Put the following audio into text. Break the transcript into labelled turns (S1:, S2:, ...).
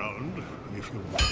S1: around if you want.